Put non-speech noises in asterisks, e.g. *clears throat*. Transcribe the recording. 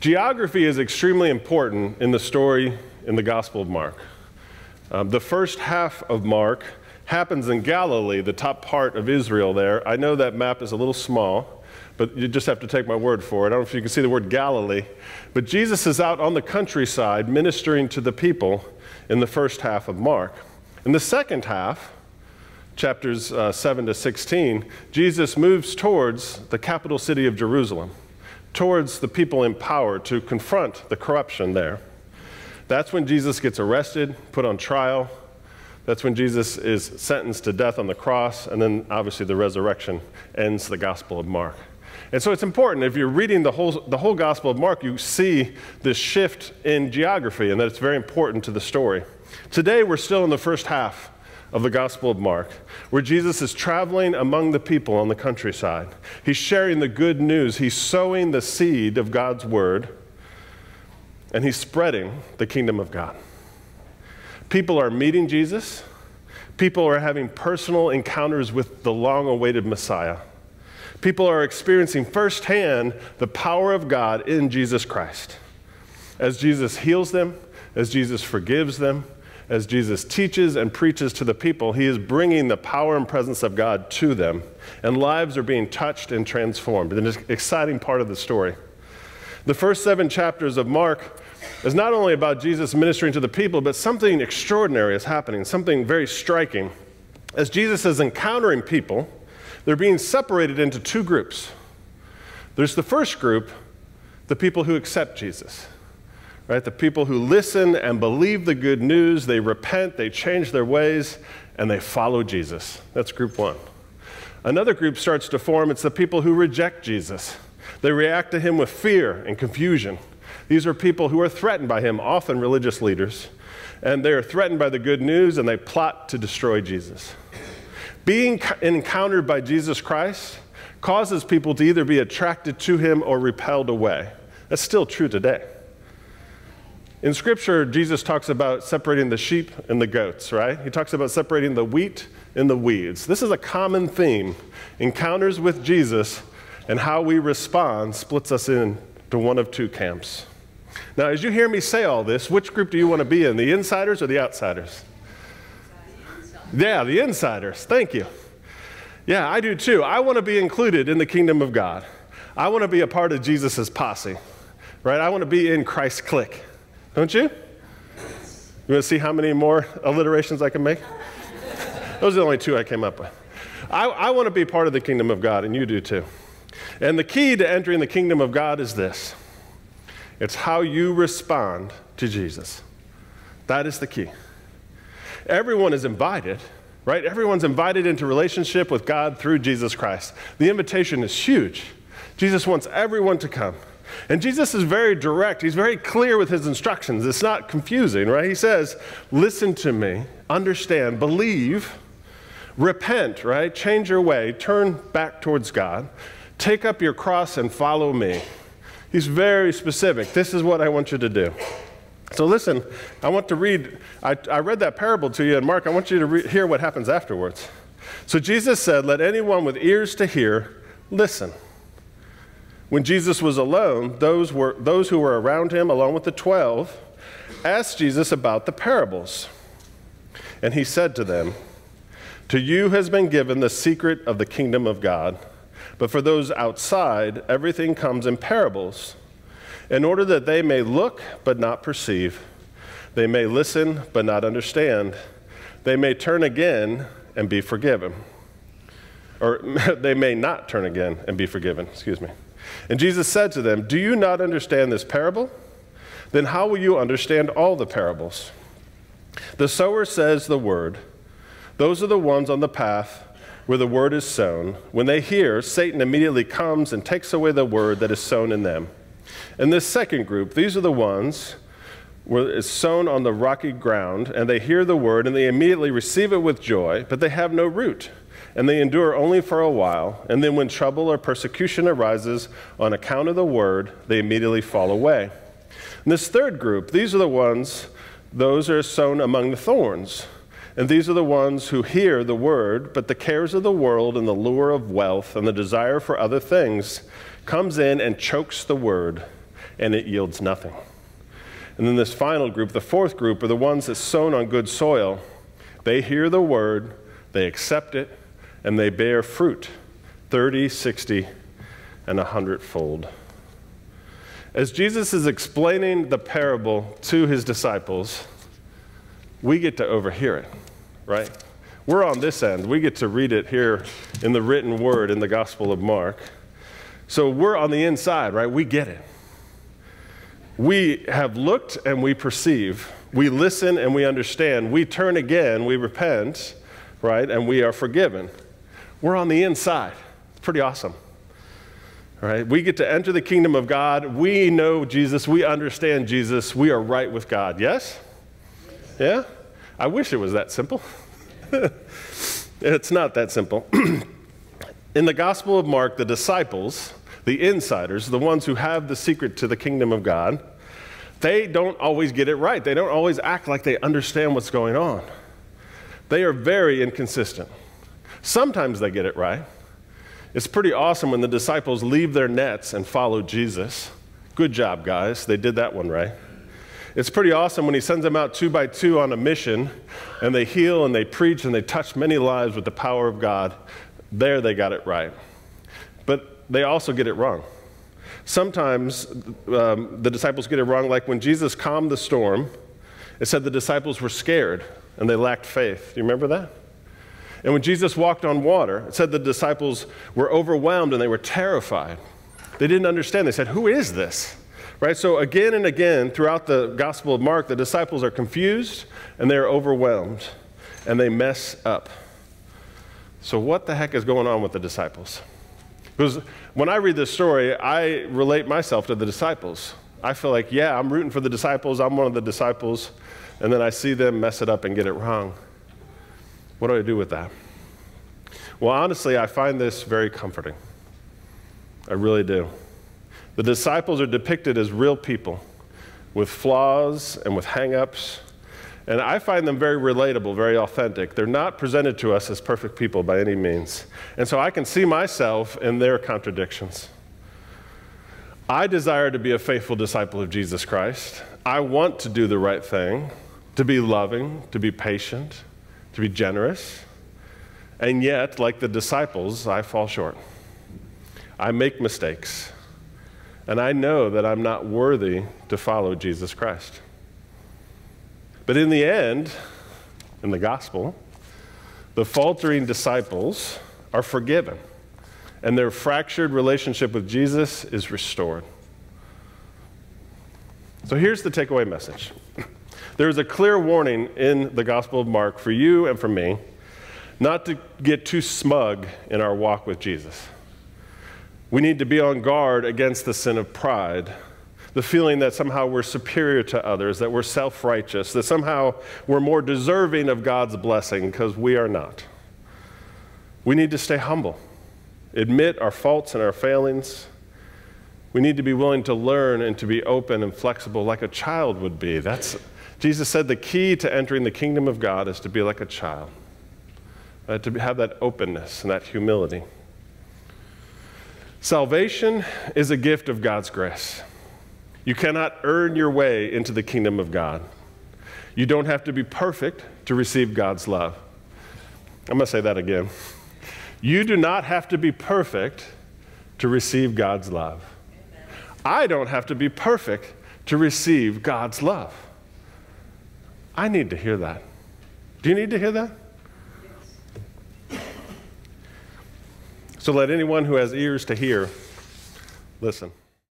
Geography is extremely important in the story in the Gospel of Mark. Um, the first half of Mark happens in Galilee, the top part of Israel there. I know that map is a little small, but you just have to take my word for it. I don't know if you can see the word Galilee, but Jesus is out on the countryside ministering to the people in the first half of Mark. In the second half, chapters uh, 7 to 16, Jesus moves towards the capital city of Jerusalem, towards the people in power to confront the corruption there. That's when Jesus gets arrested, put on trial. That's when Jesus is sentenced to death on the cross, and then obviously the resurrection ends the Gospel of Mark. And so it's important, if you're reading the whole, the whole Gospel of Mark, you see this shift in geography, and that it's very important to the story. Today, we're still in the first half of the Gospel of Mark, where Jesus is traveling among the people on the countryside. He's sharing the good news, he's sowing the seed of God's word, and he's spreading the kingdom of God. People are meeting Jesus, people are having personal encounters with the long awaited Messiah. People are experiencing firsthand the power of God in Jesus Christ. As Jesus heals them, as Jesus forgives them, as Jesus teaches and preaches to the people, he is bringing the power and presence of God to them, and lives are being touched and transformed. An exciting part of the story. The first seven chapters of Mark is not only about Jesus ministering to the people, but something extraordinary is happening, something very striking. As Jesus is encountering people, they're being separated into two groups. There's the first group, the people who accept Jesus right? The people who listen and believe the good news, they repent, they change their ways, and they follow Jesus. That's group one. Another group starts to form. It's the people who reject Jesus. They react to him with fear and confusion. These are people who are threatened by him, often religious leaders, and they are threatened by the good news and they plot to destroy Jesus. Being encountered by Jesus Christ causes people to either be attracted to him or repelled away. That's still true today. In Scripture, Jesus talks about separating the sheep and the goats, right? He talks about separating the wheat and the weeds. This is a common theme. Encounters with Jesus and how we respond splits us into one of two camps. Now, as you hear me say all this, which group do you want to be in, the insiders or the outsiders? Yeah, the insiders. Thank you. Yeah, I do too. I want to be included in the kingdom of God. I want to be a part of Jesus' posse, right? I want to be in Christ's clique. Don't you? You want to see how many more alliterations I can make? Those are the only two I came up with. I, I want to be part of the kingdom of God, and you do too. And the key to entering the kingdom of God is this it's how you respond to Jesus. That is the key. Everyone is invited, right? Everyone's invited into relationship with God through Jesus Christ. The invitation is huge. Jesus wants everyone to come. And Jesus is very direct. He's very clear with his instructions. It's not confusing, right? He says, Listen to me, understand, believe, repent, right? Change your way, turn back towards God, take up your cross and follow me. He's very specific. This is what I want you to do. So listen, I want to read, I, I read that parable to you, and Mark, I want you to re- hear what happens afterwards. So Jesus said, Let anyone with ears to hear listen. When Jesus was alone, those, were, those who were around him, along with the twelve, asked Jesus about the parables. And he said to them, To you has been given the secret of the kingdom of God, but for those outside, everything comes in parables, in order that they may look but not perceive, they may listen but not understand, they may turn again and be forgiven. Or *laughs* they may not turn again and be forgiven, excuse me. And Jesus said to them, Do you not understand this parable? Then how will you understand all the parables? The sower says the word. Those are the ones on the path where the word is sown. When they hear, Satan immediately comes and takes away the word that is sown in them. In this second group, these are the ones where it's sown on the rocky ground, and they hear the word and they immediately receive it with joy, but they have no root and they endure only for a while. And then, when trouble or persecution arises on account of the word, they immediately fall away. And this third group, these are the ones, those are sown among the thorns. And these are the ones who hear the word, but the cares of the world and the lure of wealth and the desire for other things comes in and chokes the word, and it yields nothing. And then this final group, the fourth group, are the ones that sown on good soil. They hear the word, they accept it, and they bear fruit 30, 60, and a hundredfold. As Jesus is explaining the parable to his disciples, we get to overhear it, right? We're on this end. We get to read it here in the written word in the Gospel of Mark. So we're on the inside, right? We get it. We have looked and we perceive. We listen and we understand. We turn again, we repent, right? And we are forgiven. We're on the inside. It's pretty awesome. All right? We get to enter the kingdom of God. We know Jesus. We understand Jesus. We are right with God. Yes? Yeah? I wish it was that simple. *laughs* it's not that simple. *clears throat* In the Gospel of Mark, the disciples, the insiders, the ones who have the secret to the kingdom of God, they don't always get it right. They don't always act like they understand what's going on. They are very inconsistent. Sometimes they get it right. It's pretty awesome when the disciples leave their nets and follow Jesus. Good job, guys. They did that one right. It's pretty awesome when he sends them out two by two on a mission and they heal and they preach and they touch many lives with the power of God. There they got it right. But they also get it wrong. Sometimes um, the disciples get it wrong, like when Jesus calmed the storm, it said the disciples were scared and they lacked faith. Do you remember that? And when Jesus walked on water, it said the disciples were overwhelmed and they were terrified. They didn't understand. They said, Who is this? Right? So, again and again, throughout the Gospel of Mark, the disciples are confused and they're overwhelmed and they mess up. So, what the heck is going on with the disciples? Because when I read this story, I relate myself to the disciples. I feel like, yeah, I'm rooting for the disciples, I'm one of the disciples, and then I see them mess it up and get it wrong. What do I do with that? Well, honestly, I find this very comforting. I really do. The disciples are depicted as real people with flaws and with hang-ups, and I find them very relatable, very authentic. They're not presented to us as perfect people by any means. And so I can see myself in their contradictions. I desire to be a faithful disciple of Jesus Christ. I want to do the right thing, to be loving, to be patient, to be generous. And yet, like the disciples, I fall short. I make mistakes. And I know that I'm not worthy to follow Jesus Christ. But in the end, in the gospel, the faltering disciples are forgiven, and their fractured relationship with Jesus is restored. So here's the takeaway message there's a clear warning in the Gospel of Mark for you and for me not to get too smug in our walk with Jesus. We need to be on guard against the sin of pride, the feeling that somehow we're superior to others, that we're self righteous, that somehow we're more deserving of God's blessing because we are not. We need to stay humble, admit our faults and our failings. We need to be willing to learn and to be open and flexible like a child would be. That's, Jesus said the key to entering the kingdom of God is to be like a child, uh, to have that openness and that humility. Salvation is a gift of God's grace. You cannot earn your way into the kingdom of God. You don't have to be perfect to receive God's love. I'm going to say that again. You do not have to be perfect to receive God's love. I don't have to be perfect to receive God's love. I need to hear that. Do you need to hear that? So let anyone who has ears to hear listen.